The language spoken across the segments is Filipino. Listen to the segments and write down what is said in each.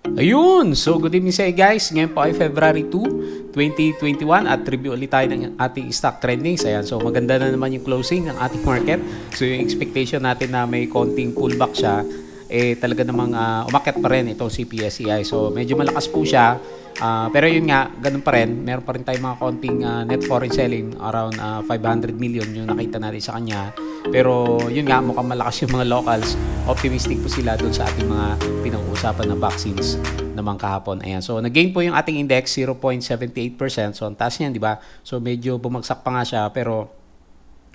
Ayun! So, good evening sa guys. Ngayon po ay February 2, 2021 at review ulit tayo ng ating stock trendings. Ayan, so maganda na naman yung closing ng ating market. So, yung expectation natin na may konting pullback siya, eh talaga namang uh, umakyat pa rin itong CPSCI. So, medyo malakas po siya. Uh, pero yun nga, ganun pa rin. Meron pa rin tayong mga konting uh, net foreign selling around uh, 500 million yung nakita natin sa kanya. Pero yun nga, mukhang malakas yung mga locals. Optimistic po sila dun sa ating mga pinag-uusapan na vaccines naman kahapon. Ayan. So, nag-gain po yung ating index, 0.78%. So, ang taas niyan, di ba? So, medyo bumagsak pa nga siya. Pero,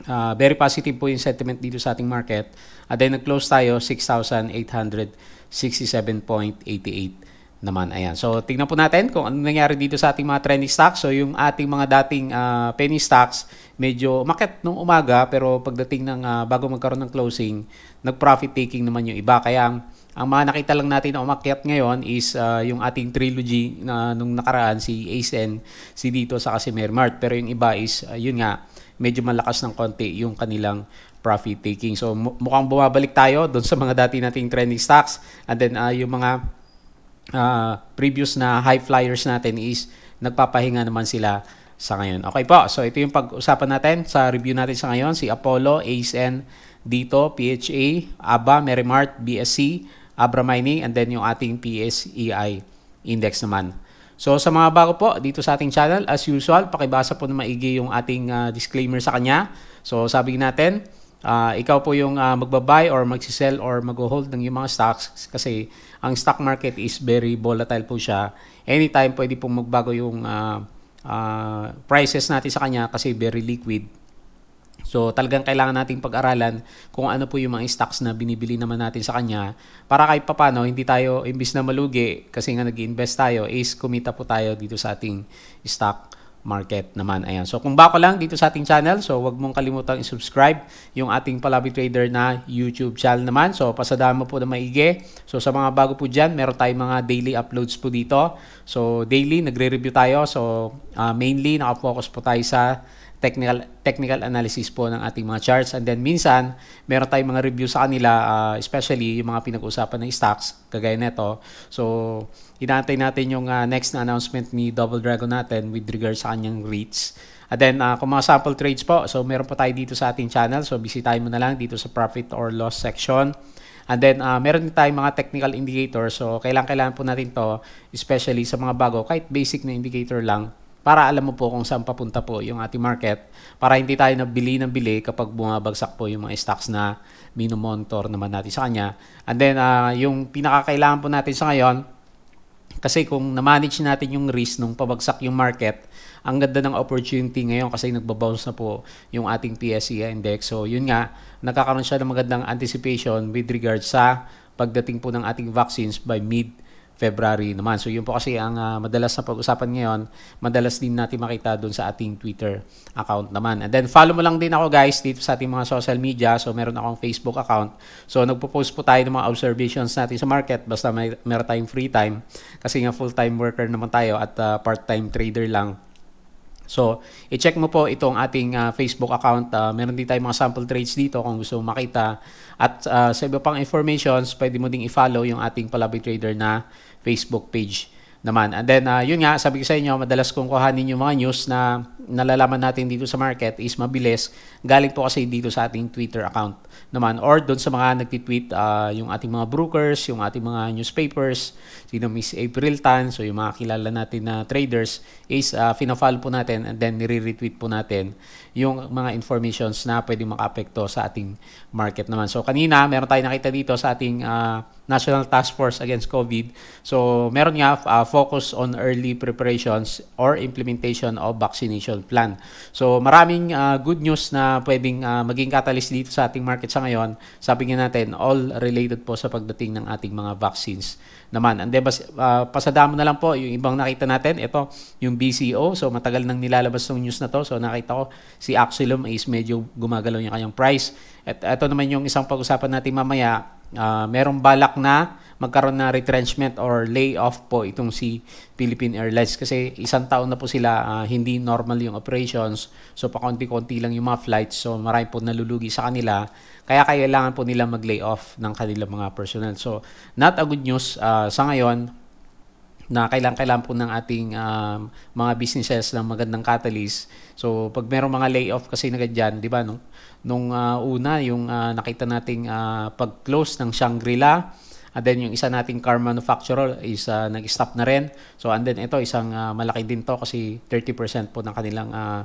uh, very positive po yung sentiment dito sa ating market. At then, nag-close tayo, 6,867.88 naman. Ayan. So, tingnan po natin kung ano nangyari dito sa ating mga trending stocks. So, yung ating mga dating uh, penny stocks, medyo umakyat nung umaga, pero pagdating ng uh, bago magkaroon ng closing, nag-profit taking naman yung iba. Kaya ang, ang mga nakita lang natin na umakyat ngayon is uh, yung ating trilogy na nung nakaraan, si ASN, si Dito, sa si Mermart. Pero yung iba is, uh, yun nga, medyo malakas ng konti yung kanilang profit taking. So, mukhang bumabalik tayo doon sa mga dati nating trending stocks. And then, uh, yung mga uh, previous na high flyers natin is nagpapahinga naman sila sa ngayon. Okay po, so ito yung pag-usapan natin sa review natin sa ngayon. Si Apollo, ASN, Dito, PHA, ABA, Merimart, BSC, Abra Mining, and then yung ating PSEI index naman. So sa mga bago po dito sa ating channel, as usual, pakibasa po na maigi yung ating uh, disclaimer sa kanya. So sabi natin, uh, ikaw po yung uh, magbabuy or magsisell or mag-hold ng yung mga stocks kasi ang stock market is very volatile po siya. Anytime pwede pong magbago yung uh, uh, prices natin sa kanya kasi very liquid. So talagang kailangan nating pag-aralan kung ano po yung mga stocks na binibili naman natin sa kanya para kahit papano hindi tayo imbis na malugi kasi nga nag-invest tayo is kumita po tayo dito sa ating stock market naman. Ayan. So kung bako lang dito sa ating channel, so wag mong kalimutang i-subscribe yung ating Palabi Trader na YouTube channel naman. So pasadaan mo po na maigi. So sa mga bago po dyan, meron tayong mga daily uploads po dito. So daily, nagre-review tayo. So uh, mainly, nakafocus po tayo sa technical technical analysis po ng ating mga charts. And then minsan meron tayong mga review sa kanila uh, especially yung mga pinag-usapan ng stocks kagaya nito so inaantay natin yung uh, next na announcement ni Double Dragon natin with regards sa kanyang REITs. And then uh, kung mga sample trades po so meron po tayo dito sa ating channel. So bisitahin mo na lang dito sa profit or loss section. And then, uh, meron din tayong mga technical indicators. So, kailangan kailangan po natin to, especially sa mga bago, kahit basic na indicator lang, para alam mo po kung saan papunta po yung ating market para hindi tayo nabili ng bili kapag bumabagsak po yung mga stocks na minomonitor naman natin sa kanya. And then, uh, yung pinakakailangan po natin sa ngayon, kasi kung na-manage natin yung risk nung pabagsak yung market, ang ganda ng opportunity ngayon kasi nagbabounce na po yung ating PSE index. So, yun nga, nagkakaroon siya ng magandang anticipation with regard sa pagdating po ng ating vaccines by mid February naman. So yun po kasi ang uh, madalas na pag-usapan ngayon, madalas din natin makita doon sa ating Twitter account naman. And then follow mo lang din ako guys dito sa ating mga social media. So meron akong Facebook account. So nagpo-post po tayo ng mga observations natin sa market basta may meron tayong free time kasi nga full-time worker naman tayo at uh, part-time trader lang. So, i-check mo po itong ating uh, Facebook account. Uh, meron din tayong mga sample trades dito kung gusto mo makita. At uh, sa iba pang informations, pwede mo ding i-follow yung ating Palabi Trader na Facebook page naman. And then, uh, yun nga, sabi ko sa inyo, madalas kong kuhanin yung mga news na nalalaman natin dito sa market is mabilis. Galing po kasi dito sa ating Twitter account naman or doon sa mga nagtitweet uh, yung ating mga brokers, yung ating mga newspapers, sino Miss April Tan, so yung mga kilala natin na traders is uh, fina-follow po natin and then nire-retweet po natin yung mga informations na pwedeng makaapekto sa ating market naman. So kanina, meron tayong nakita dito sa ating uh, National Task Force Against COVID. So, meron nga uh, focus on early preparations or implementation of vaccination plan. So, maraming uh, good news na pwedeng uh, maging catalyst dito sa ating market sa ngayon. Sabi nga natin, all related po sa pagdating ng ating mga vaccines naman. And then, uh, pasadamo na lang po yung ibang nakita natin. Ito, yung BCO. So, matagal nang nilalabas ng news na to. So, nakita ko si Axilum is medyo gumagalaw yung kanyang price. At ito naman yung isang pag-usapan natin mamaya uh, merong balak na magkaroon na retrenchment or layoff po itong si Philippine Airlines kasi isang taon na po sila uh, hindi normal yung operations so pakonti-konti lang yung mga flights so marami po nalulugi sa kanila kaya kailangan po nila mag-lay off ng kanilang mga personnel so not a good news uh, sa ngayon na kailangan kailangan po ng ating um, mga businesses ng magandang catalyst. So pag merong mga layoff kasi na ganyan, 'di ba no? Nung uh, una yung uh, nakita nating uh, pag-close ng Shangri-La, and then yung isa nating car manufacturer is uh, nag-stop na rin. So and then ito isang uh, malaki din to kasi 30% po ng kanilang uh,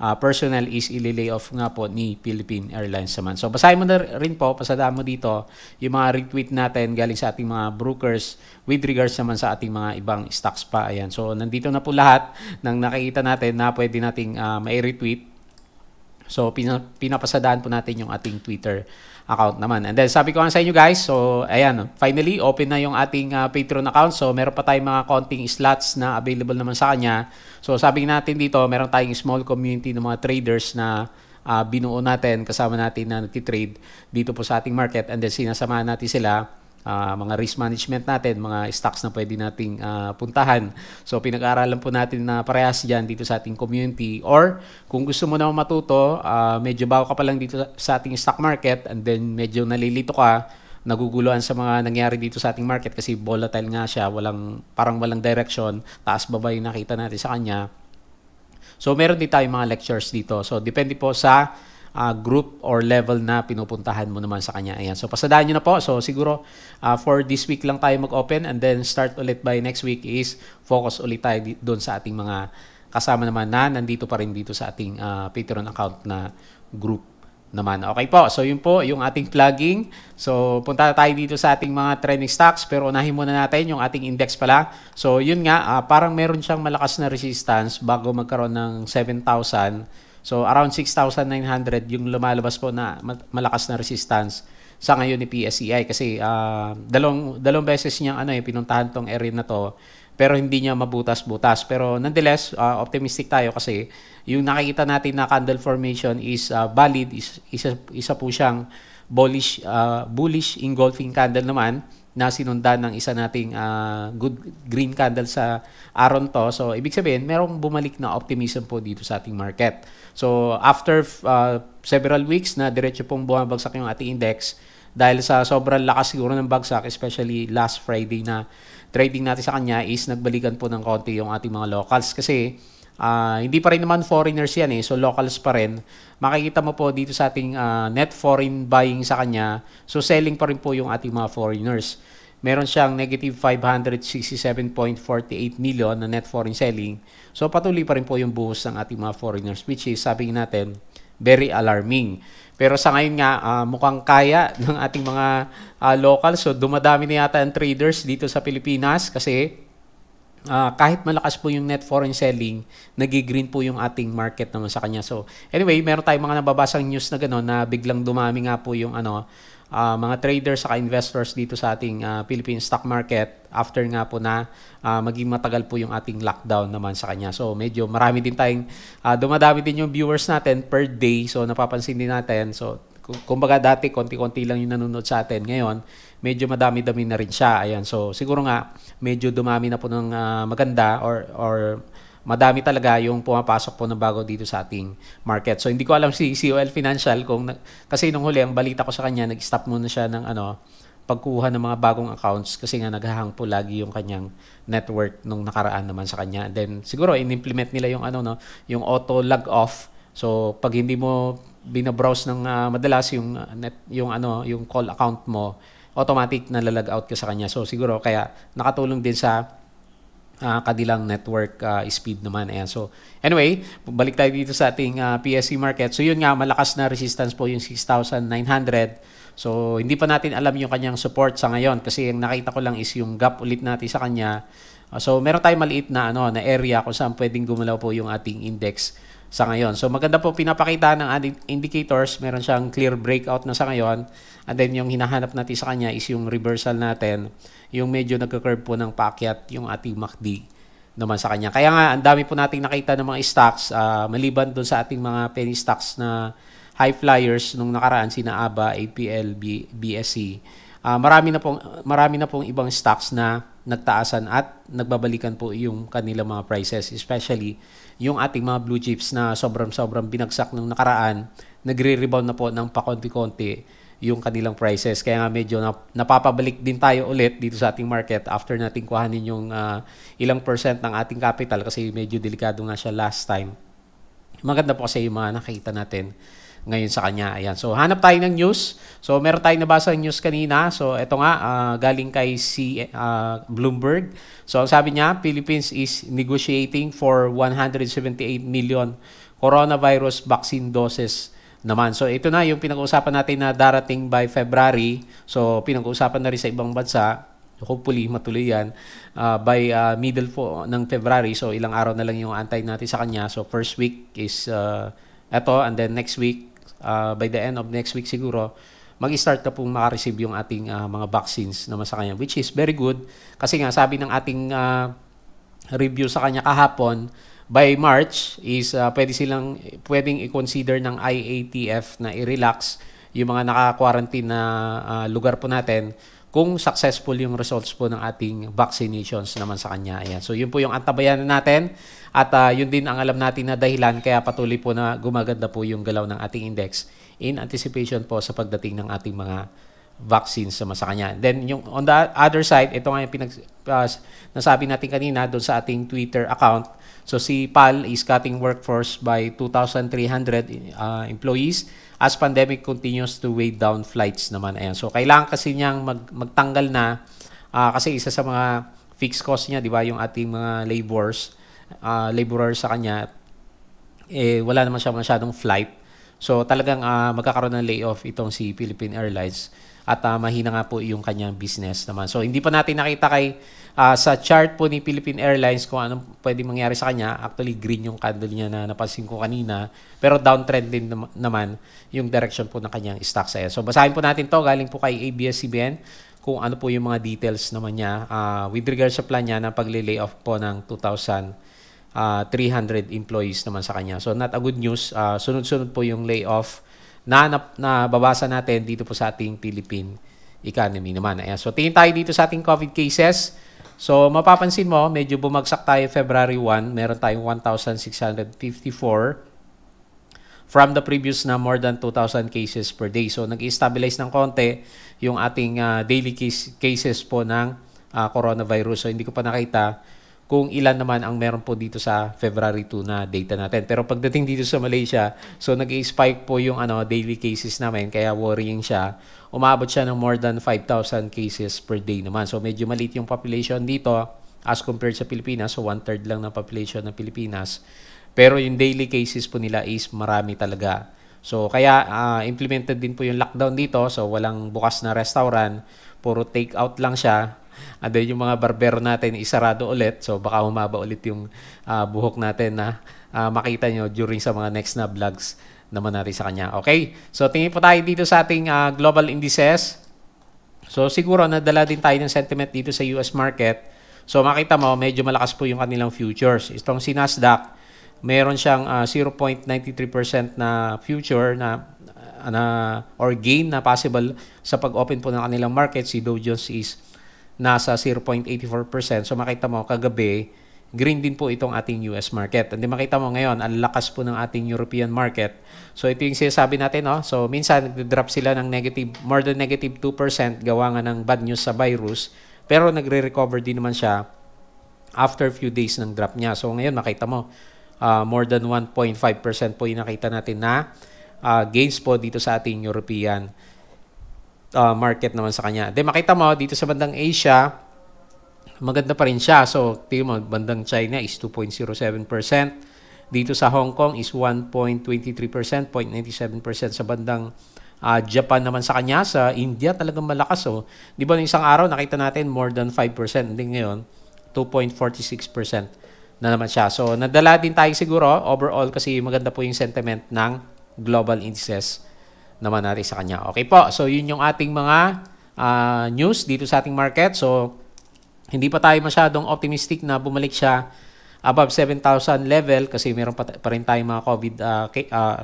uh, personnel is ililay off nga po ni Philippine Airlines naman. So basahin mo na rin po, pasadaan mo dito yung mga retweet natin galing sa ating mga brokers with regards naman sa ating mga ibang stocks pa. Ayan. So nandito na po lahat ng nakikita natin na pwede nating uh, mai-retweet. So pinapasadaan po natin yung ating Twitter account naman. And then sabi ko nga sa inyo guys, so ayan, finally open na yung ating uh, Patreon account. So meron pa tayong mga konting slots na available naman sa kanya. So sabi natin dito, meron tayong small community ng mga traders na uh, binuo natin, kasama natin na nagtitrade dito po sa ating market. And then sinasamahan natin sila uh, mga risk management natin, mga stocks na pwede nating uh, puntahan. So pinag-aaralan po natin na parehas dyan dito sa ating community or kung gusto mo naman matuto, uh, medyo bago ka pa lang dito sa ating stock market and then medyo nalilito ka, naguguluhan sa mga nangyari dito sa ating market kasi volatile nga siya, walang, parang walang direction, taas baba yung nakita natin sa kanya. So meron din tayong mga lectures dito. So depende po sa uh, group or level na pinupuntahan mo naman sa kanya. Ayan. So, pasadaan nyo na po. So, siguro uh, for this week lang tayo mag-open and then start ulit by next week is focus ulit tayo doon sa ating mga kasama naman na nandito pa rin dito sa ating uh, Patreon account na group naman. Okay po. So, yun po yung ating plugging. So, punta tayo dito sa ating mga trending stocks. Pero unahin muna natin yung ating index pala. So, yun nga, uh, parang meron siyang malakas na resistance bago magkaroon ng 7,000 So around 6,900 yung lumalabas po na malakas na resistance sa ngayon ni PSEI kasi uh, dalawang dalawang beses niya ano eh pinuntahan tong area na to pero hindi niya mabutas-butas pero nonetheless uh, optimistic tayo kasi yung nakikita natin na candle formation is uh, valid is isa, isa po siyang bullish uh, bullish engulfing candle naman na sinundan ng isa nating uh, good green candle sa aron to. So, ibig sabihin, merong bumalik na optimism po dito sa ating market. So, after uh, several weeks na diretso pong bumabagsak yung ating index, dahil sa sobrang lakas siguro ng bagsak, especially last Friday na trading natin sa kanya is nagbalikan po ng konti yung ating mga locals. Kasi, uh, hindi pa rin naman foreigners yan eh. So, locals pa rin. Makikita mo po dito sa ating uh, net foreign buying sa kanya. So, selling pa rin po yung ating mga foreigners meron siyang negative 567.48 million na net foreign selling. So patuloy pa rin po yung buhos ng ating mga foreigners which is sabi natin very alarming. Pero sa ngayon nga uh, mukhang kaya ng ating mga uh, local so dumadami na yata ang traders dito sa Pilipinas kasi uh, kahit malakas po yung net foreign selling, nagi-green po yung ating market naman sa kanya. So, anyway, meron tayong mga nababasang news na gano'n na biglang dumami nga po yung ano, uh, mga traders saka investors dito sa ating uh, Philippine stock market after nga po na uh, maging matagal po yung ating lockdown naman sa kanya. So medyo marami din tayong uh, dumadami din yung viewers natin per day. So napapansin din natin. So kumbaga dati konti-konti lang yung nanonood sa atin. Ngayon, medyo madami-dami na rin siya. Ayan. So siguro nga medyo dumami na po ng uh, maganda or or madami talaga yung pumapasok po ng bago dito sa ating market. So hindi ko alam si COL Financial kung kasi nung huli ang balita ko sa kanya nag-stop muna siya ng ano pagkuha ng mga bagong accounts kasi nga naghahang po lagi yung kanyang network nung nakaraan naman sa kanya. And then siguro in-implement nila yung ano no, yung auto log off. So pag hindi mo binabrowse ng uh, madalas yung uh, net yung ano, yung call account mo, automatic na lalag out ka sa kanya. So siguro kaya nakatulong din sa uh, kanilang network uh, speed naman. Ayan. So, anyway, balik tayo dito sa ating uh, PSC market. So, yun nga, malakas na resistance po yung 6,900. So, hindi pa natin alam yung kanyang support sa ngayon kasi yung nakita ko lang is yung gap ulit natin sa kanya. Uh, so, meron tayong maliit na, ano, na area kung saan pwedeng gumalaw po yung ating index sa ngayon. So maganda po pinapakita ng ating indicators. Meron siyang clear breakout na sa ngayon. And then yung hinahanap natin sa kanya is yung reversal natin. Yung medyo nagka-curve po ng paakyat yung ating MACD naman sa kanya. Kaya nga, ang dami po nating nakita ng mga stocks, uh, maliban doon sa ating mga penny stocks na high flyers nung nakaraan, sina ABA, APL, B, BSC. Uh, ah, marami, na pong, marami na pong ibang stocks na nagtaasan at nagbabalikan po yung kanilang mga prices, especially yung ating mga blue chips na sobrang-sobrang binagsak ng nakaraan, nagre-rebound na po ng pakonti-konti yung kanilang prices. Kaya nga medyo napapabalik din tayo ulit dito sa ating market after nating kuhanin yung uh, ilang percent ng ating capital kasi medyo delikado nga siya last time. Maganda po kasi yung mga nakita natin ngayon sa kanya. Ayan. So, hanap tayo ng news. So, meron tayong nabasa ng news kanina. So, ito nga, uh, galing kay si uh, Bloomberg. So, ang sabi niya, Philippines is negotiating for 178 million coronavirus vaccine doses naman. So ito na yung pinag-uusapan natin na darating by February. So pinag-uusapan na rin sa ibang bansa. Hopefully matuloy yan uh, by uh, middle po ng February. So ilang araw na lang yung antay natin sa kanya. So first week is uh, eto and then next week uh, by the end of next week siguro mag-start na pong makareceive yung ating uh, mga vaccines naman sa kanya which is very good. Kasi nga sabi ng ating uh, review sa kanya kahapon by March is uh, pwede silang pwedeng i-consider ng IATF na i-relax yung mga naka-quarantine na uh, lugar po natin kung successful yung results po ng ating vaccinations naman sa kanya. Ayan. So yun po yung antabayanan natin at uh, yun din ang alam natin na dahilan kaya patuloy po na gumaganda po yung galaw ng ating index in anticipation po sa pagdating ng ating mga vaccines sa sa kanya. Then yung on the other side, ito nga yung pinag uh, nasabi natin kanina doon sa ating Twitter account So si PAL is cutting workforce by 2,300 uh, employees as pandemic continues to weigh down flights naman. Ayan. So kailangan kasi niyang mag, magtanggal na uh, kasi isa sa mga fixed cost niya, di ba, yung ating mga laborers, uh, laborers sa kanya, eh, wala naman siya masyadong flight. So talagang uh, magkakaroon ng layoff itong si Philippine Airlines at uh, mahina nga po yung kanyang business naman. So hindi pa natin nakita kay uh, sa chart po ni Philippine Airlines kung anong pwede mangyari sa kanya. Actually green yung candle niya na napansin ko kanina. Pero downtrend din naman yung direction po ng kanyang stock sales. So basahin po natin to galing po kay ABS-CBN kung ano po yung mga details naman niya uh, with regards sa plan niya ng pagli-layoff po ng 2,300 employees naman sa kanya. So not a good news. Uh, sunod-sunod po yung layoff na, na, na natin dito po sa ating Philippine economy naman. Ayan. So tingin tayo dito sa ating COVID cases. So mapapansin mo, medyo bumagsak tayo February 1. Meron tayong 1,654 from the previous na more than 2,000 cases per day. So nag-stabilize ng konti yung ating uh, daily case, cases po ng uh, coronavirus. So hindi ko pa nakita kung ilan naman ang meron po dito sa February 2 na data natin. Pero pagdating dito sa Malaysia, so nag-spike po yung ano, daily cases namin, kaya worrying siya. Umabot siya ng more than 5,000 cases per day naman. So medyo maliit yung population dito as compared sa Pilipinas. So one-third lang ng population ng Pilipinas. Pero yung daily cases po nila is marami talaga. So kaya uh, implemented din po yung lockdown dito. So walang bukas na restaurant. Puro take out lang siya And then yung mga barbero natin isarado ulit. So baka humaba ulit yung uh, buhok natin na uh, makita nyo during sa mga next na vlogs naman natin sa kanya. Okay? So tingin po tayo dito sa ating uh, global indices. So siguro nadala din tayo ng sentiment dito sa US market. So makita mo, medyo malakas po yung kanilang futures. Itong si Nasdaq, meron siyang uh, 0.93% na future na na or gain na possible sa pag-open po ng kanilang market. Si Dow Jones is nasa 0.84%. So makita mo kagabi, green din po itong ating US market. And makita mo ngayon, ang lakas po ng ating European market. So ito yung sinasabi natin, no? So minsan nagde-drop sila ng negative, more than negative 2% gawa nga ng bad news sa virus. Pero nagre-recover din naman siya after few days ng drop niya. So ngayon makita mo, uh, more than 1.5% po yung nakita natin na uh, gains po dito sa ating European uh, market naman sa kanya. Then makita mo dito sa bandang Asia, maganda pa rin siya. So, tingnan mo, bandang China is 2.07%. Dito sa Hong Kong is 1.23%, 0.97% sa bandang uh, Japan naman sa kanya. Sa India talagang malakas. So, di ba isang araw nakita natin more than 5%. Hindi ngayon, 2.46% na naman siya. So, nadala din tayo siguro overall kasi maganda po yung sentiment ng global indices naman natin sa kanya. Okay po, so yun yung ating mga uh, news dito sa ating market. So, hindi pa tayo masyadong optimistic na bumalik siya above 7,000 level kasi meron pa, pa rin tayong mga COVID uh, uh,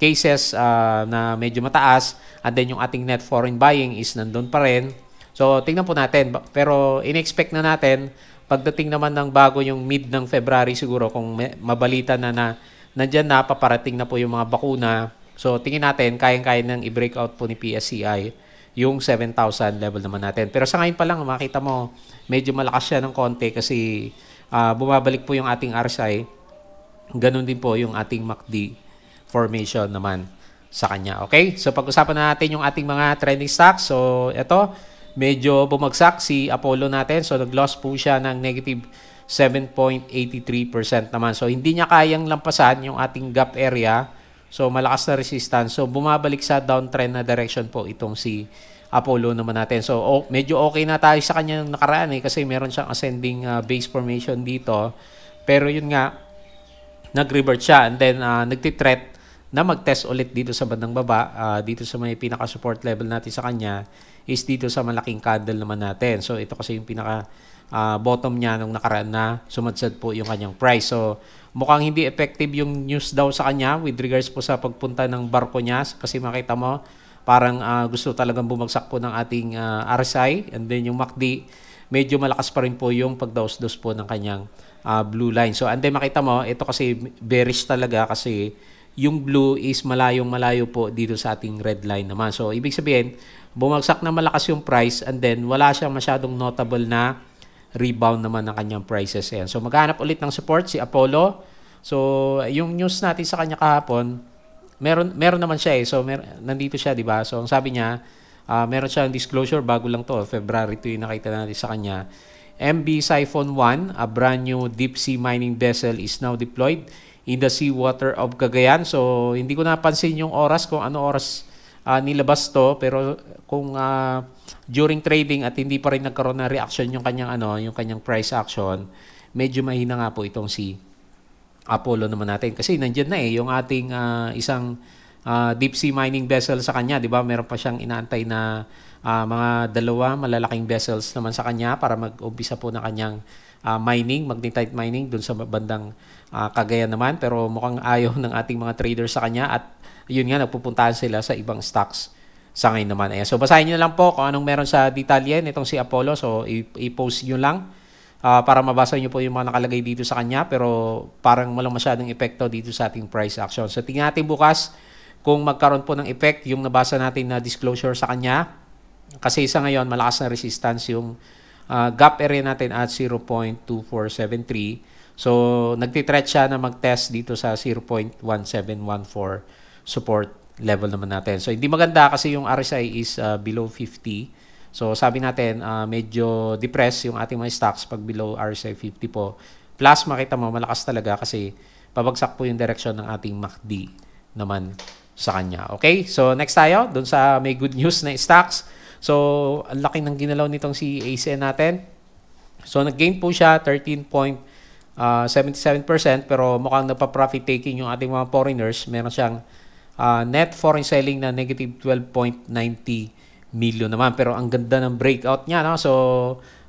cases uh, na medyo mataas and then yung ating net foreign buying is nandun pa rin. So, tingnan po natin. Pero, in-expect na natin pagdating naman ng bago yung mid ng February siguro kung mabalita na na nandyan na, paparating na po yung mga bakuna So tingin natin, kayang-kaya nang i-break out po ni PSCI yung 7,000 level naman natin. Pero sa ngayon pa lang, makita mo, medyo malakas siya ng konti kasi uh, bumabalik po yung ating RSI. Ganon din po yung ating MACD formation naman sa kanya. Okay? So pag-usapan na natin yung ating mga trending stocks. So ito, medyo bumagsak si Apollo natin. So nag-loss po siya ng negative 7.83% naman. So hindi niya kayang lampasan yung ating gap area. So malakas na resistance. So bumabalik sa downtrend na direction po itong si Apollo naman natin. So oh, medyo okay na tayo sa kanya nakaraan eh kasi meron siyang ascending uh, base formation dito. Pero yun nga nag-revert siya and then uh, nagti-threat na mag-test ulit dito sa bandang baba, uh, dito sa may pinaka-support level natin sa kanya is dito sa malaking candle naman natin. So ito kasi yung pinaka uh, bottom niya nung nakaraan na sumadsad po yung kanyang price. So, mukhang hindi effective yung news daw sa kanya with regards po sa pagpunta ng barko niya kasi makita mo parang uh, gusto talagang bumagsak po ng ating uh, ah, RSI and then yung MACD medyo malakas pa rin po yung pagdaos-dos po ng kanyang uh, blue line. So, and then makita mo, ito kasi bearish talaga kasi yung blue is malayong malayo po dito sa ating red line naman. So, ibig sabihin, bumagsak na malakas yung price and then wala siyang masyadong notable na rebound naman ng kanyang prices. Ayan. So maghanap ulit ng support si Apollo. So yung news natin sa kanya kahapon, meron meron naman siya eh. So mer- nandito siya, 'di ba? So ang sabi niya, uh, meron siyang disclosure bago lang 'to, February 2 yung nakita natin sa kanya. MB Siphon 1, a brand new deep sea mining vessel is now deployed in the seawater of Cagayan. So hindi ko napansin yung oras kung ano oras uh, nilabas to pero kung uh, during trading at hindi pa rin nagkaroon ng reaction yung kanyang ano, yung kanyang price action, medyo mahina nga po itong si Apollo naman natin kasi nandiyan na eh yung ating uh, isang uh, deep sea mining vessel sa kanya, 'di ba? Meron pa siyang inaantay na uh, mga dalawa malalaking vessels naman sa kanya para mag-umpisa po ng kanyang uh, mining, magnetite mining dun sa bandang uh, Cagayan naman pero mukhang ayaw ng ating mga traders sa kanya at yun nga nagpupuntahan sila sa ibang stocks sa ngayon naman. Ayan. So basahin niyo na lang po kung anong meron sa detalye nitong si Apollo. So i-post niyo lang uh, para mabasa niyo po yung mga nakalagay dito sa kanya pero parang walang masyadong epekto dito sa ating price action. So tingnan natin bukas kung magkaroon po ng effect yung nabasa natin na disclosure sa kanya. Kasi sa ngayon malakas na resistance yung uh, gap area natin at 0.2473. So nagtitreat siya na mag-test dito sa 0.1714 support level naman natin. So, hindi maganda kasi yung RSI is uh, below 50. So, sabi natin, uh, medyo depressed yung ating mga stocks pag below RSI 50 po. Plus, makita mo, malakas talaga kasi pabagsak po yung direction ng ating MACD naman sa kanya. Okay? So, next tayo, dun sa may good news na stocks. So, ang laki ng ginalaw nitong si ACN natin. So, nag-gain po siya 13.77% uh, pero mukhang napa-profit taking yung ating mga foreigners. Meron siyang uh, net foreign selling na negative 12.90 million naman. Pero ang ganda ng breakout niya. No? So,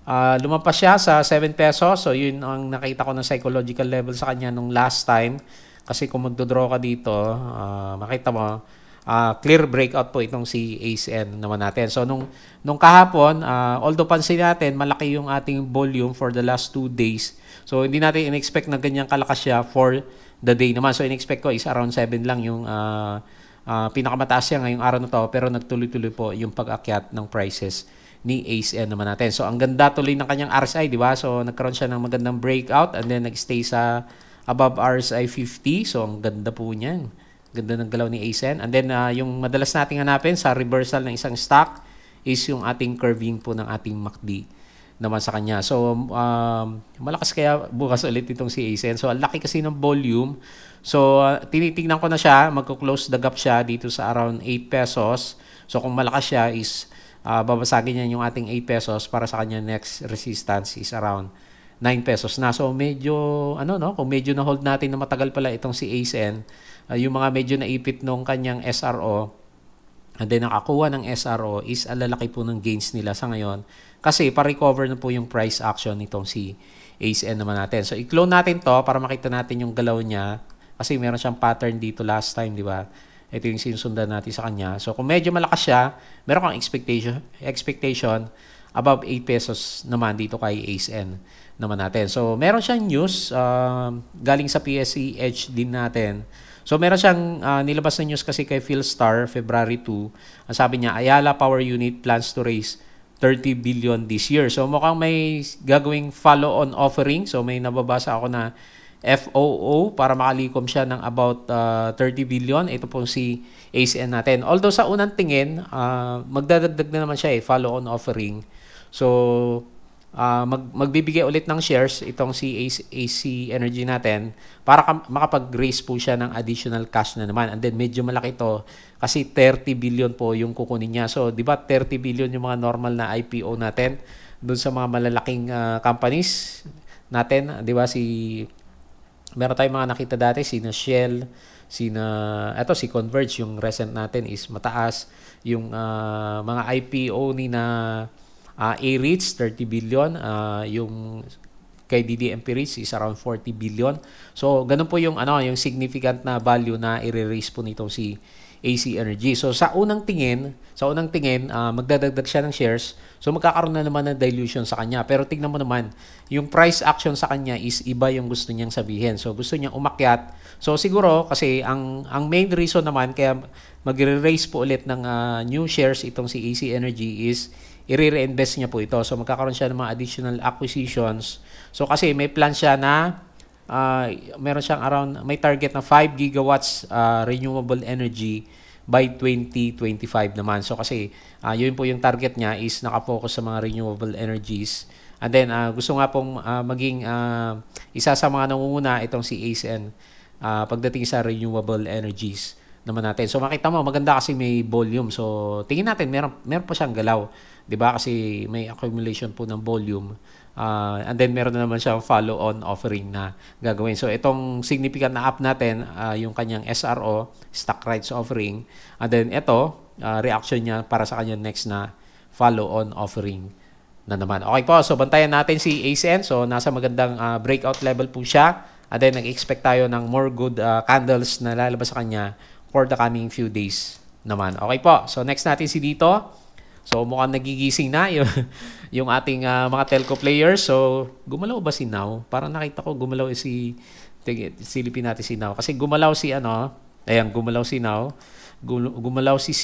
uh, lumampas siya sa 7 pesos. So, yun ang nakita ko ng psychological level sa kanya nung last time. Kasi kung magdodraw ka dito, uh, makita mo, uh, clear breakout po itong si ACN naman natin. So, nung, nung kahapon, uh, although pansin natin, malaki yung ating volume for the last two days. So, hindi natin in-expect na ganyang kalakas siya for the day naman. So, in-expect ko is around 7 lang yung uh, uh, pinakamataas siya ngayong araw na to. Pero nagtuloy-tuloy po yung pag-akyat ng prices ni ACN naman natin. So, ang ganda tuloy ng kanyang RSI, di ba? So, nagkaroon siya ng magandang breakout and then nag-stay sa above RSI 50. So, ang ganda po niyan. Ganda ng galaw ni ACN. And then, uh, yung madalas nating hanapin sa reversal ng isang stock is yung ating curving po ng ating MACD naman sa kanya. So, um, malakas kaya bukas ulit itong si ASN. So, ang laki kasi ng volume. So, uh, tinitingnan ko na siya, magko-close the gap siya dito sa around 8 pesos. So, kung malakas siya is uh, babasagin niya yung ating 8 pesos para sa kanya next resistance is around 9 pesos na. So, medyo, ano no, kung medyo na-hold natin na matagal pala itong si ASN, uh, yung mga medyo naipit nung kanyang SRO, and then nakakuha ng SRO is alalaki po ng gains nila sa ngayon kasi pa-recover na po yung price action nitong si ACN naman natin. So, i-clone natin to para makita natin yung galaw niya. Kasi meron siyang pattern dito last time, di ba? Ito yung sinusundan natin sa kanya. So, kung medyo malakas siya, meron kang expectation, expectation above 8 pesos naman dito kay ACN naman natin. So, meron siyang news uh, galing sa PSE Edge din natin. So meron siyang uh, nilabas na news kasi kay Philstar February 2. Ang sabi niya, Ayala Power Unit plans to raise 30 billion this year. So mukhang may gagawing follow-on offering. So may nababasa ako na FOO para makalikom siya ng about uh, 30 billion. Ito pong si ACN natin. Although sa unang tingin, uh, magdadagdag na naman siya eh, follow-on offering. So uh, mag, magbibigay ulit ng shares itong si AC, AC Energy natin para ka, makapag-raise po siya ng additional cash na naman. And then medyo malaki to kasi 30 billion po yung kukunin niya. So, di ba 30 billion yung mga normal na IPO natin doon sa mga malalaking uh, companies natin, di ba si meron tayong mga nakita dati sina Shell, sina eto si Converge yung recent natin is mataas yung uh, mga IPO ni na Uh, A-REITs, 30 billion. Uh, yung kay DDMP REITs is around 40 billion. So, ganun po yung, ano, yung significant na value na i-raise po nitong si AC Energy. So, sa unang tingin, sa unang tingin, uh, magdadagdag siya ng shares. So, magkakaroon na naman ng dilution sa kanya. Pero tingnan mo naman, yung price action sa kanya is iba yung gusto niyang sabihin. So, gusto niyang umakyat. So, siguro, kasi ang, ang main reason naman kaya magre-raise po ulit ng uh, new shares itong si AC Energy is i-reinvest niya po ito. So magkakaroon siya ng mga additional acquisitions. So kasi may plan siya na uh, meron siyang around may target na 5 gigawatts uh, renewable energy by 2025 naman. So kasi uh, yun po yung target niya is nakafocus sa mga renewable energies. And then uh, gusto nga pong uh, maging uh, isa sa mga nangunguna itong si ASN uh, pagdating sa renewable energies naman natin. So makita mo maganda kasi may volume. So tingin natin meron meron pa siyang galaw. 'Di ba? Kasi may accumulation po ng volume. Uh, and then meron na naman siyang follow-on offering na gagawin. So itong significant na app natin, uh, yung kanyang SRO, stock rights offering. And then ito, uh, reaction niya para sa kanyang next na follow-on offering na naman. Okay po, so bantayan natin si ACN. So nasa magandang uh, breakout level po siya. And then nag-expect tayo ng more good uh, candles na lalabas sa kanya for the coming few days naman. Okay po, so next natin si dito. So mukhang nagigising na yung, yung ating uh, mga telco players. So gumalaw ba si Now? Parang nakita ko gumalaw si silipin natin si Now. Kasi gumalaw si ano, ayan, gumalaw si Now, gumalaw si C.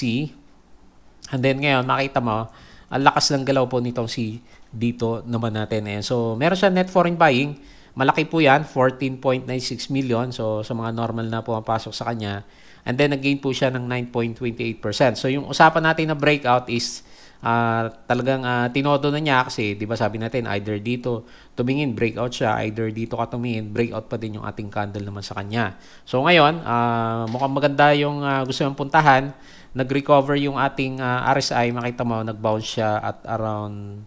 And then ngayon, makita mo, ang lakas ng galaw po nitong si dito naman natin. Ayan. So meron siya net foreign buying. Malaki po yan, 14.96 million. So sa mga normal na pumapasok sa kanya. And then nag-gain po siya ng 9.28%. So yung usapan natin na breakout is uh, talagang uh, tinodo na niya kasi 'di ba sabi natin either dito tumingin breakout siya either dito ka tumingin breakout pa din yung ating candle naman sa kanya. So ngayon uh, mukhang maganda yung uh, gusto mong puntahan. Nag-recover yung ating uh, RSI makita mo nag-bounce siya at around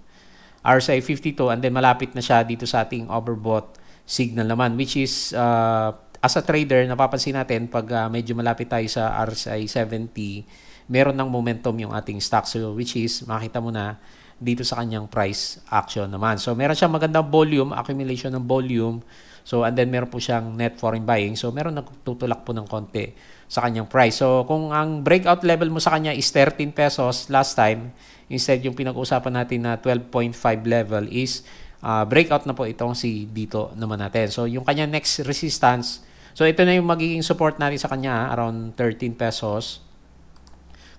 RSI 52 and then malapit na siya dito sa ating overbought signal naman which is uh, as a trader napapansin natin pag uh, medyo malapit tayo sa RSI 70 meron ng momentum yung ating stock. So, which is, makita mo na dito sa kanyang price action naman. So, meron siyang magandang volume, accumulation ng volume. So, and then meron po siyang net foreign buying. So, meron nagtutulak po ng konti sa kanyang price. So, kung ang breakout level mo sa kanya is 13 pesos last time, instead yung pinag-usapan natin na 12.5 level is uh, breakout na po itong si dito naman natin. So, yung kanyang next resistance, so ito na yung magiging support natin sa kanya, around 13 pesos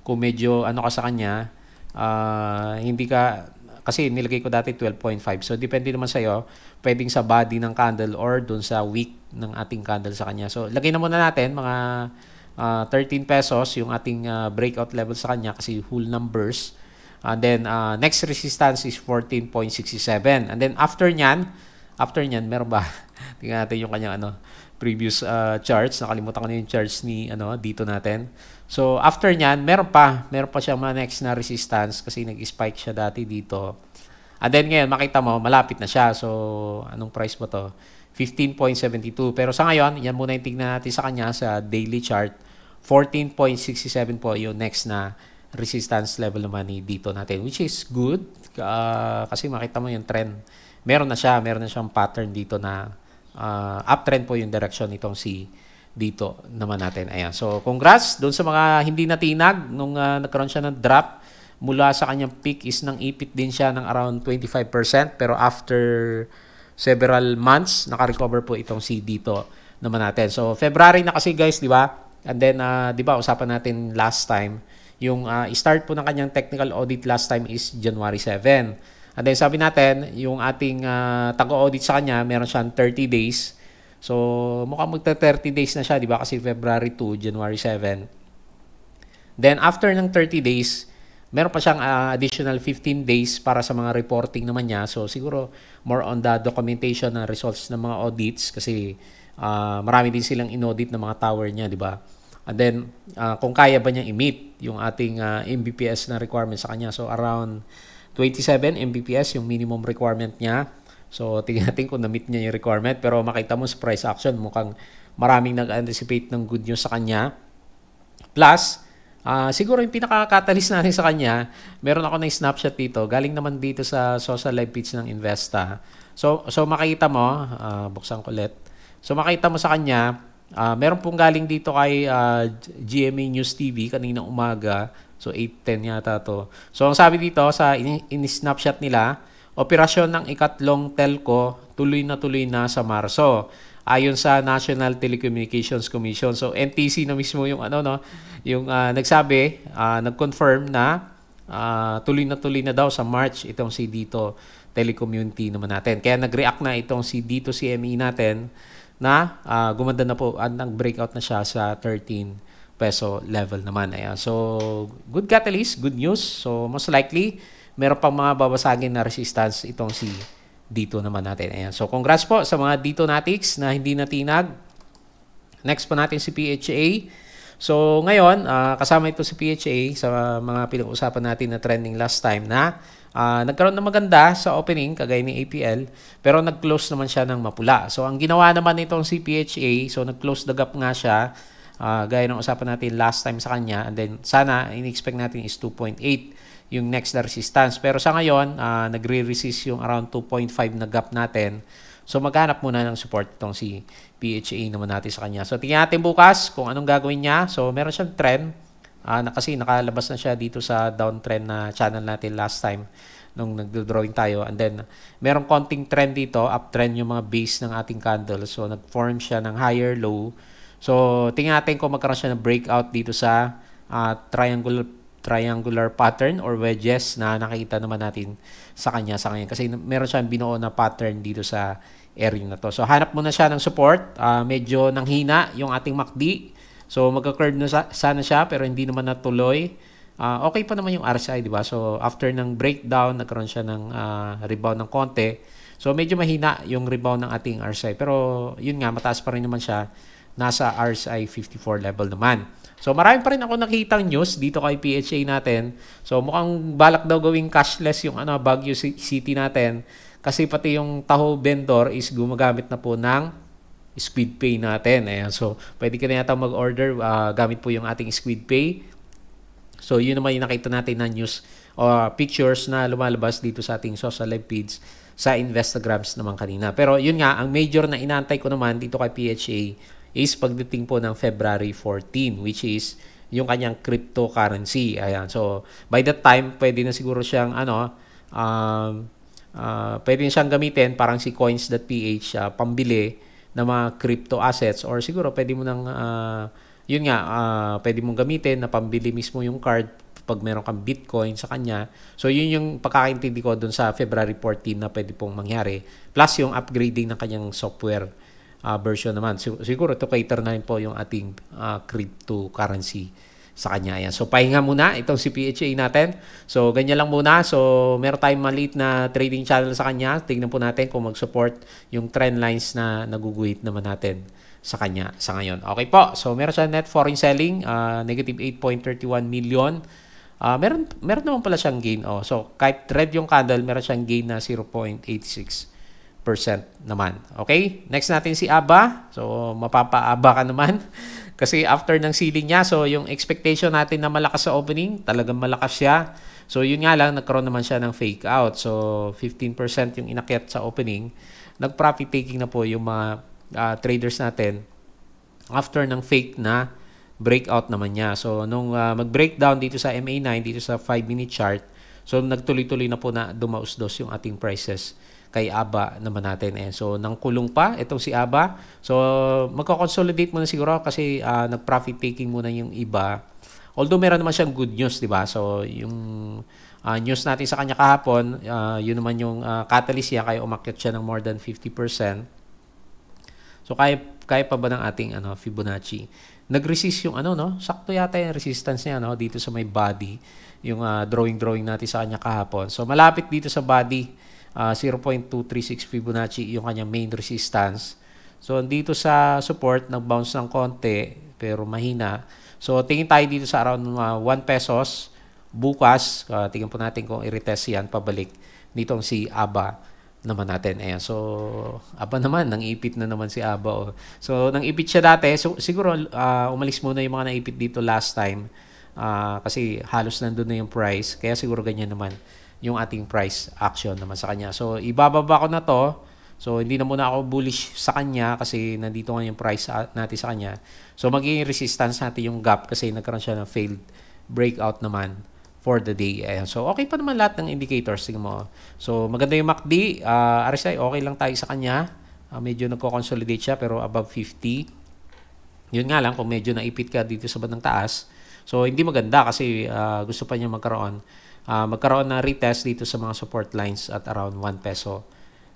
kung medyo ano ka sa kanya, uh, hindi ka, kasi nilagay ko dati 12.5. So, depende naman sa'yo, pwedeng sa body ng candle or dun sa wick ng ating candle sa kanya. So, lagay na muna natin mga uh, ah, 13 pesos yung ating uh, breakout level sa kanya kasi whole numbers. And then, uh, next resistance is 14.67. And then, after nyan, after nyan, meron ba? Tingnan natin yung kanyang ano, previous uh, charts. Nakalimutan ko na yung charts ni ano, dito natin. So, after nyan, meron pa. Meron pa siya mga next na resistance kasi nag-spike siya dati dito. And then ngayon, makita mo, malapit na siya. So, anong price ba to? 15.72. Pero sa ngayon, yan muna yung tignan natin sa kanya sa daily chart. 14.67 po yung next na resistance level naman ni dito natin. Which is good. Uh, kasi makita mo yung trend. Meron na siya. Meron na siyang pattern dito na uh, uptrend po yung direction nitong si dito naman natin. Ayan. So, congrats doon sa mga hindi natinag nung uh, nagkaroon siya ng drop mula sa kanyang peak is nang ipit din siya ng around 25% pero after several months naka-recover po itong si dito naman natin. So February na kasi guys, di ba? And then uh, di ba usapan natin last time yung uh, start po ng kanyang technical audit last time is January 7. And then sabi natin, yung ating uh, tago-audit sa kanya, meron siyang 30 days. So mukhang magta 30 days na siya, di ba? Kasi February 2, January 7. Then after ng 30 days, meron pa siyang uh, additional 15 days para sa mga reporting naman niya. So siguro more on the documentation na results ng mga audits kasi uh, marami din silang inaudit ng mga tower niya, di ba? And then, uh, kung kaya ba niya i-meet yung ating uh, Mbps na requirement sa kanya. So, around 27 Mbps yung minimum requirement niya. So, tingnan natin kung na-meet niya yung requirement. Pero makita mo sa price action, mukhang maraming nag-anticipate ng good news sa kanya. Plus, uh, siguro yung pinaka-catalyst natin sa kanya, meron ako ng snapshot dito. Galing naman dito sa social live page ng Investa. So, so makita mo, uh, buksan ko ulit. So, makita mo sa kanya, Uh, meron pong galing dito kay uh, ah, GMA News TV kanina umaga. So 8:10 yata to. So ang sabi dito sa in-snapshot nila, operasyon ng ikatlong telco tuloy na tuloy na sa Marso. Ayon sa National Telecommunications Commission. So NTC na mismo yung ano no, yung uh, nagsabi, uh, nag-confirm na uh, tuloy na tuloy na daw sa March itong si dito telecommunity naman natin. Kaya nag-react na itong si dito CME natin na uh, gumanda na po at nag-breakout na siya sa 13 peso level naman. Ayan. So, good catalyst, good news. So, most likely, meron pang mga babasagin na resistance itong si dito naman natin. Ayan. So, congrats po sa mga dito natics na hindi natinag. Next po natin si PHA. So, ngayon, uh, kasama ito si PHA sa mga pinag-usapan natin na trending last time na Uh, nagkaroon ng maganda sa opening, kagaya ni APL, pero nag-close naman siya ng mapula. So, ang ginawa naman nitong CPHA, so nag-close the gap nga siya, uh, gaya ng usapan natin last time sa kanya, and then sana, in-expect natin is 2.8 yung next na resistance. Pero sa ngayon, uh, nagre-resist yung around 2.5 na gap natin. So, maghanap muna ng support itong si PHA naman natin sa kanya. So, tingnan natin bukas kung anong gagawin niya. So, meron siyang trend Uh, na, kasi nakalabas na siya dito sa downtrend na channel natin last time nung nagdo-drawing tayo. And then, merong konting trend dito, uptrend yung mga base ng ating candle. So, nag-form siya ng higher low. So, tingnan natin kung magkaroon siya ng breakout dito sa uh, triangular triangular pattern or wedges na nakita naman natin sa kanya sa kanya kasi meron siyang binuo na pattern dito sa area na to. So hanap muna siya ng support, uh, medyo nang hina yung ating MACD. So magka-curve na sa, sana siya pero hindi naman natuloy. Uh, okay pa naman yung RSI, di ba? So after ng breakdown, nagkaroon siya ng uh, rebound ng konti. So medyo mahina yung rebound ng ating RSI. Pero yun nga, mataas pa rin naman siya. Nasa RSI 54 level naman. So marami pa rin ako nakitang news dito kay PHA natin. So mukhang balak daw gawing cashless yung ano Baguio City natin kasi pati yung Taho vendor is gumagamit na po ng Squid Pay natin. Ayan. So, pwede ka na yata mag-order uh, gamit po yung ating Squid Pay. So, yun naman yung nakita natin na news o uh, pictures na lumalabas dito sa ating social live feeds sa Instagrams naman kanina. Pero yun nga, ang major na inantay ko naman dito kay PHA is pagdating po ng February 14 which is yung kanyang cryptocurrency. Ayan. So, by that time, pwede na siguro siyang ano, um, uh, pwede na siyang gamitin parang si coins.ph uh, pambili na mga crypto assets or siguro pwede mo nang uh, yun nga uh, pwede mong gamitin na pambili mismo yung card pag meron kang Bitcoin sa kanya. So, yun yung pagkakaintindi ko dun sa February 14 na pwede pong mangyari. Plus, yung upgrading ng kanyang software uh, version naman. Siguro, to cater na rin po yung ating uh, cryptocurrency sa kanya. Ayan. So, pahinga muna itong si PHA natin. So, ganyan lang muna. So, meron tayong maliit na trading channel sa kanya. Tingnan po natin kung mag-support yung trend lines na naguguhit naman natin sa kanya sa ngayon. Okay po. So, meron siya net foreign selling, uh, negative 8.31 million. Uh, meron, meron naman pala siyang gain. Oh. So, kahit red yung candle, meron siyang gain na 0.86 naman. Okay? Next natin si ABA. So, mapapa-ABA ka naman. Kasi after ng ceiling niya, so yung expectation natin na malakas sa opening, talagang malakas siya. So yun nga lang, nagkaroon naman siya ng fake out. So 15% yung inakyat sa opening. Nag-profit taking na po yung mga uh, traders natin after ng fake na breakout naman niya. So nung uh, mag-breakdown dito sa MA9, dito sa 5-minute chart, so nagtuloy-tuloy na po na dumausdos yung ating prices kay ABA naman natin. Eh. So, nang kulong pa, itong si ABA. So, magko-consolidate muna siguro kasi uh, nag-profit taking muna yung iba. Although meron naman siyang good news, di ba? So, yung uh, news natin sa kanya kahapon, uh, yun naman yung uh, catalyst niya, kaya umakyat siya ng more than 50%. So, kaya, kaya pa ba ng ating ano, Fibonacci? Nag-resist yung ano, no? Sakto yata yung resistance niya, no? Dito sa may body, yung uh, drawing-drawing natin sa kanya kahapon. So, malapit dito sa body, uh, 0.236 Fibonacci yung kanyang main resistance. So, dito sa support, nag-bounce ng konti, pero mahina. So, tingin tayo dito sa around uh, 1 pesos. Bukas, uh, tingnan po natin kung i-retest yan pabalik. Ditong si ABA naman natin. Ayan. So, ABA naman, nang ipit na naman si ABA. Oh. So, nang ipit siya dati. So, siguro, uh, umalis muna yung mga naipit dito last time. Uh, kasi halos nandun na yung price. Kaya siguro ganyan naman yung ating price action naman sa kanya. So, ibababa ko na to. So, hindi na muna ako bullish sa kanya kasi nandito nga yung price natin sa kanya. So, magiging resistance natin yung gap kasi nagkaroon siya ng failed breakout naman for the day. Ayan. So, okay pa naman lahat ng indicators. Tingnan mo. So, maganda yung MACD. Uh, ah, RSI, okay lang tayo sa kanya. Uh, medyo nagko-consolidate siya pero above 50. Yun nga lang, kung medyo naipit ka dito sa bandang taas, so hindi maganda kasi uh, gusto pa niya magkaroon uh, magkaroon ng retest dito sa mga support lines at around 1 peso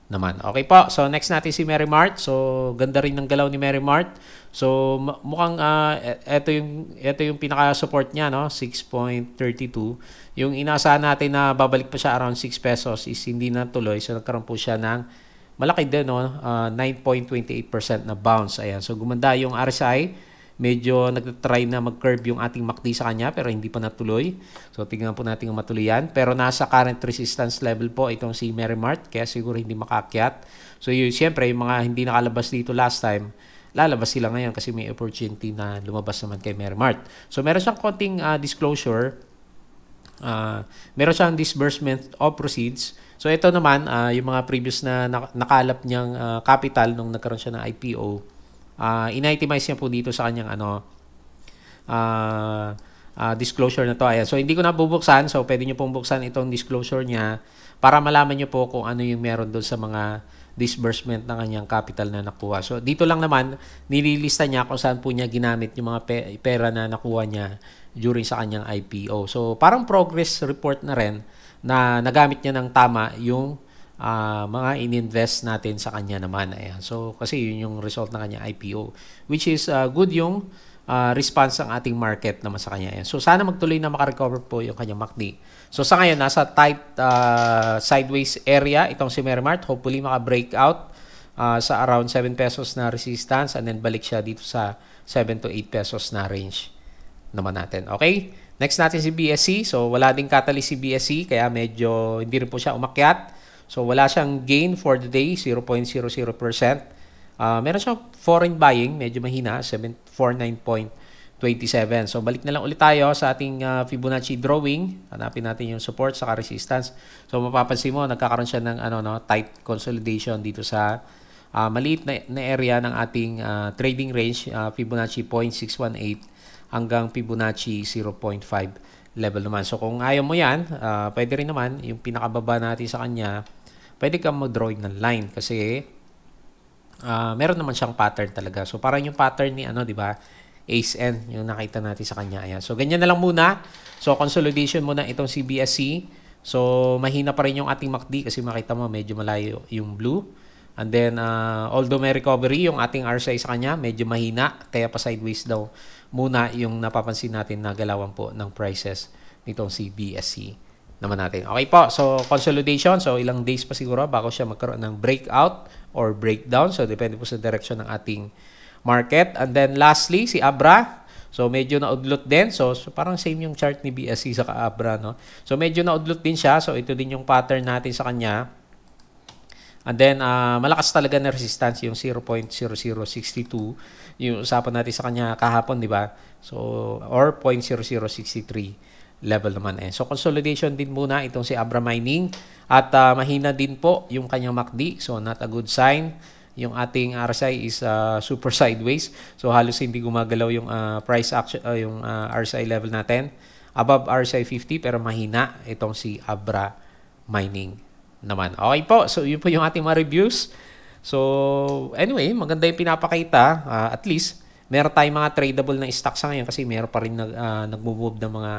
naman. Okay po. So next natin si Mary Mart. So ganda rin ng galaw ni Mary Mart. So mukhang uh, ito yung ito yung pinaka-support niya no, 6.32. Yung inaasahan natin na babalik pa siya around 6 pesos is hindi na tuloy. So nagkaroon po siya ng malaki din no, uh, ah, 9.28% na bounce. Ayan. So gumanda yung RSI medyo nagtry na mag-curve yung ating MACD sa kanya pero hindi pa natuloy. So tingnan po natin kung matuloy yan. Pero nasa current resistance level po itong si Merrimart kaya siguro hindi makakyat. So yun, siyempre yung mga hindi nakalabas dito last time, lalabas sila ngayon kasi may opportunity na lumabas naman kay Merrimart. So meron siyang konting uh, disclosure. Uh, meron siyang disbursement of proceeds. So ito naman, uh, yung mga previous na nakalap niyang uh, capital nung nagkaroon siya ng IPO uh, in-itemize niya po dito sa kanyang ano uh, uh, disclosure na to. Ayan. So, hindi ko na bubuksan. So, pwede nyo pong buksan itong disclosure niya para malaman nyo po kung ano yung meron doon sa mga disbursement ng kanyang capital na nakuha. So, dito lang naman, nililista niya kung saan po niya ginamit yung mga pe- pera na nakuha niya during sa kanyang IPO. So, parang progress report na rin na nagamit niya ng tama yung uh, mga ininvest natin sa kanya naman. Ayan. So, kasi yun yung result ng kanya IPO. Which is uh, good yung uh, response ng ating market naman sa kanya. Ayan. So, sana magtuloy na makarecover po yung kanyang MACD. So, sa ngayon, nasa tight uh, sideways area itong si Mermart. Hopefully, maka-breakout uh, sa around 7 pesos na resistance and then balik siya dito sa 7 to 8 pesos na range naman natin. Okay? Next natin si BSC. So, wala ding catalyst si BSC kaya medyo hindi rin po siya umakyat. So wala siyang gain for the day, 0.00%. Uh, meron siyang foreign buying, medyo mahina, 749.27. So balik na lang ulit tayo sa ating uh, Fibonacci drawing. Hanapin natin yung support sa resistance. So mapapansin mo, nagkakaroon siya ng ano, no, tight consolidation dito sa uh, maliit na, na area ng ating uh, trading range, uh, Fibonacci 0.618 hanggang Fibonacci 0.5 level naman. So kung ayaw mo yan, uh, pwede rin naman yung pinakababa natin sa kanya pwede kang mag-drawing ng line kasi uh, meron naman siyang pattern talaga. So parang yung pattern ni ano, 'di ba? Ace N yung nakita natin sa kanya. Ayan. So ganyan na lang muna. So consolidation muna itong CBSC. So mahina pa rin yung ating MACD kasi makita mo medyo malayo yung blue. And then uh, although may recovery yung ating RSI sa kanya, medyo mahina kaya pa sideways daw muna yung napapansin natin na galawan po ng prices nitong CBSC naman natin. Okay po, so consolidation, so ilang days pa siguro bago siya magkaroon ng breakout or breakdown. So depende po sa direction ng ating market. And then lastly, si Abra. So medyo naudlot din. So, so parang same yung chart ni BSC sa Abra, no? So medyo naudlot din siya. So ito din yung pattern natin sa kanya. And then, uh, malakas talaga na resistance yung 0.0062. Yung usapan natin sa kanya kahapon, di ba? So, or 0.0063 level naman eh. So consolidation din muna itong si Abra Mining at uh, mahina din po yung kanyang MACD. So not a good sign. Yung ating RSI is uh, super sideways. So halos hindi gumagalaw yung uh, price action uh, yung uh, RSI level natin. Above RSI 50 pero mahina itong si Abra Mining naman. Okay po, so yun po yung ating mga reviews. So, anyway, maganda yung pinapakita. Uh, at least, meron tayong mga tradable na stocks sa ngayon kasi meron pa rin nag, uh, nag-move ng mga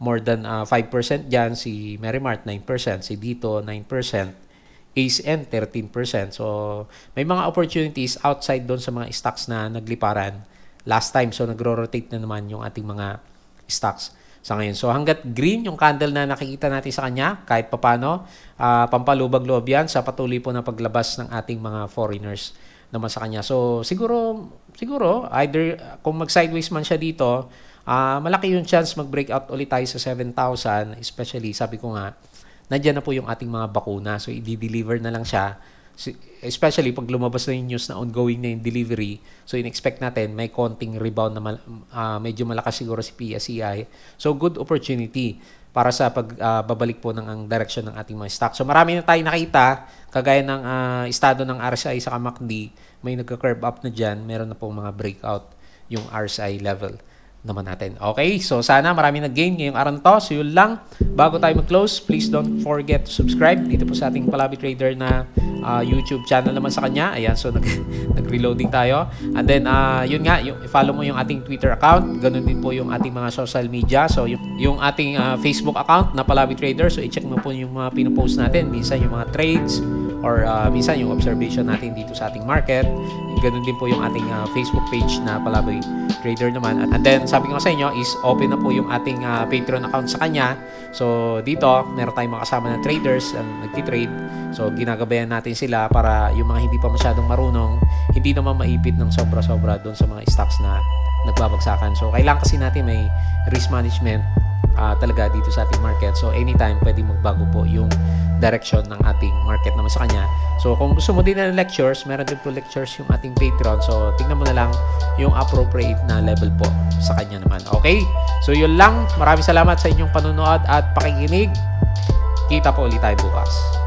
more than uh, 5% dyan. Si Merrimart, 9%. Si Dito, 9%. Ace N, 13%. So, may mga opportunities outside doon sa mga stocks na nagliparan last time. So, nagro-rotate na naman yung ating mga stocks sa ngayon. So hanggat green yung candle na nakikita natin sa kanya, kahit papano, uh, pampalubag-loob yan sa patuloy po na paglabas ng ating mga foreigners naman sa kanya. So siguro, siguro, either kung mag-sideways man siya dito, uh, malaki yung chance mag-breakout ulit tayo sa 7,000, especially sabi ko nga, nandiyan na po yung ating mga bakuna. So i-deliver na lang siya especially pag lumabas na yung news na ongoing na yung delivery, so in-expect natin may konting rebound na uh, medyo malakas siguro si PSEI. So good opportunity para sa pagbabalik uh, po ng ang direction ng ating mga stock. So marami na tayo nakita, kagaya ng uh, estado ng RSI sa MACD, may nagka-curve up na dyan, meron na pong mga breakout yung RSI level naman natin. Okay, so sana marami nag-gain ngayong araw to. So yun lang. Bago tayo mag-close, please don't forget to subscribe dito po sa ating Palabi Trader na uh, YouTube channel naman sa kanya. Ayan, so nag, nag-reloading tayo. And then, uh, yun nga, yung, follow mo yung ating Twitter account. Ganun din po yung ating mga social media. So, yung, yung ating uh, Facebook account na Palabi Trader. So, i-check mo po yung mga pinopost natin. Minsan yung mga trades or uh, minsan yung observation natin dito sa ating market. Ganun din po yung ating uh, Facebook page na Palaboy Trader naman. And then, sabi ko sa inyo is open na po yung ating uh, Patreon account sa kanya. So, dito, meron tayong mga kasama na traders ang nagtitrade. So, ginagabayan natin sila para yung mga hindi pa masyadong marunong, hindi naman maipit ng sobra-sobra doon sa mga stocks na nagbabagsakan. So, kailangan kasi natin may risk management uh, talaga dito sa ating market. So, anytime pwede magbago po yung direction ng ating market naman sa kanya. So, kung gusto mo din ng lectures, meron din po lectures yung ating Patreon. So, tingnan mo na lang yung appropriate na level po sa kanya naman. Okay? So, yun lang. Maraming salamat sa inyong panunood at pakikinig. Kita po ulit tayo bukas.